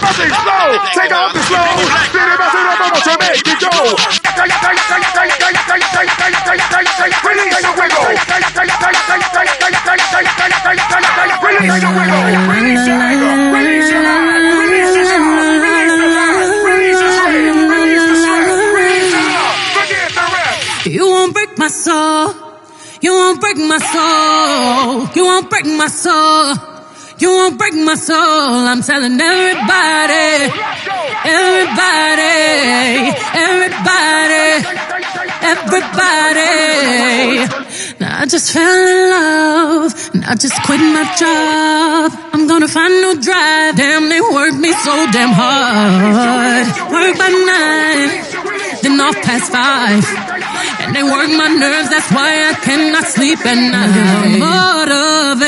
body slow. Take off the slow. Spin it, bust it up, I'm to make it go. Release the. Release the. Release the. Release the. You won't break my soul. You won't break my soul. You won't break my soul. You won't break my soul. I'm telling everybody, everybody, everybody, everybody. Now I just fell in love. And I just quit my job. I'm gonna find no drive. Damn, they work me so damn hard. Work by nine, then off past five. And they work my nerves, that's why I cannot sleep at night.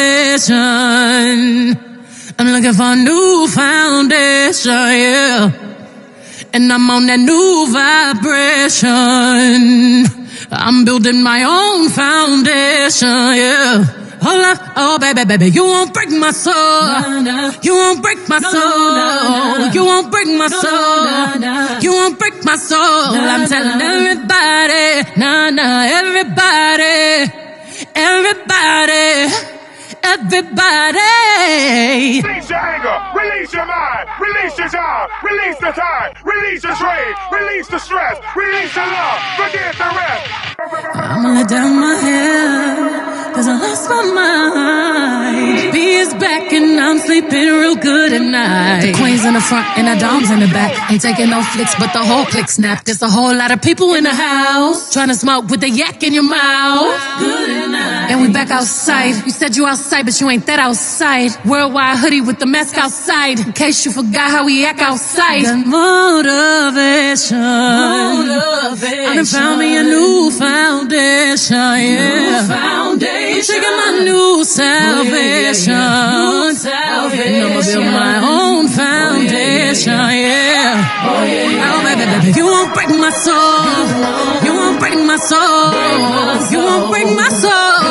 Motivation. I'm looking for a new foundation, yeah. And I'm on that new vibration. I'm building my own foundation, yeah. Hold up, oh baby, baby, you won't break my soul. You won't break my soul. You won't break my soul. You won't break my soul. I'm telling everybody, nah, nah, everybody, everybody, everybody. Release your anger, release your mind, release your job, release the time, release your trade, release the stress, release the love, forget the rest. I'ma let down my hair, real good at night. The queen's in the front and the dom's in the back. Ain't taking no flicks, but the whole click snap. There's a whole lot of people in the house. Trying to smoke with the yak in your mouth. Good. And we back outside. You said you outside, but you ain't that outside. Worldwide hoodie with the mask outside. In case you forgot how we act outside. Got motivation. motivation. I done found me a new foundation, yeah. foundation. I'm taking my new salvation. New salvation. And I'ma build my own oh, foundation, yeah. Oh, yeah. Oh, baby, baby, you won't break my soul. You won't break my soul. You won't break my soul.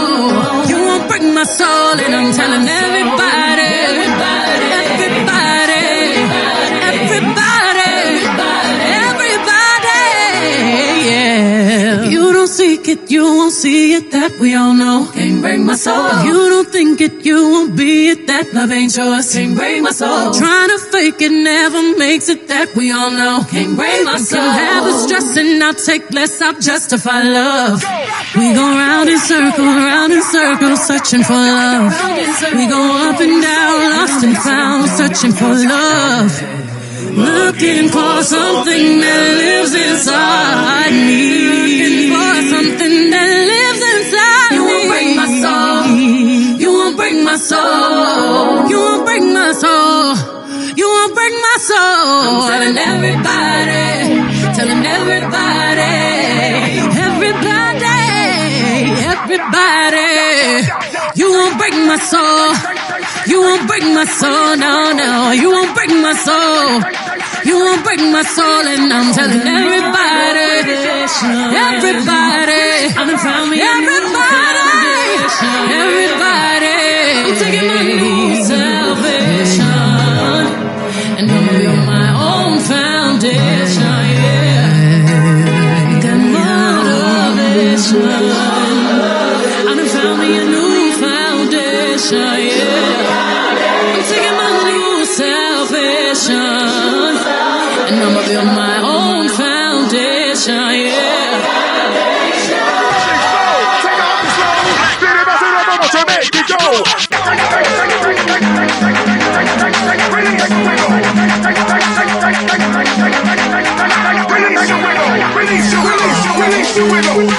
My soul. And I'm telling everybody, seek it, you won't see it. That we all know. Can't break my soul. If you don't think it, you won't be it. That love ain't yours. Can't break my soul. Trying to fake it never makes it. That we all know. Can't break my soul. Can have the stress and I'll take less. I'll justify love. We go round in circles, round in circles, searching for love. We go up and down, lost and found, searching for love. Looking for something that lives inside me. Looking for something that lives inside you me. You won't break my soul. You won't break my soul. You won't break my soul. You won't break my soul. I'm telling everybody, telling everybody, everybody, everybody. You won't break my soul. You won't break my soul, no, no. You won't break my soul. You won't break my soul, and I'm telling everybody, everybody, I'm the family, everybody, everybody. I'm taking my new salvation, and I'm building my own foundation. Yeah, got motivation. I done found me a new foundation. I'ma build my own foundation, yeah. The.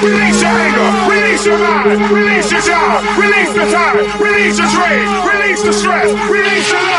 Release your anger, release your mind, release your job, release the time, release your trade, release the stress, release your.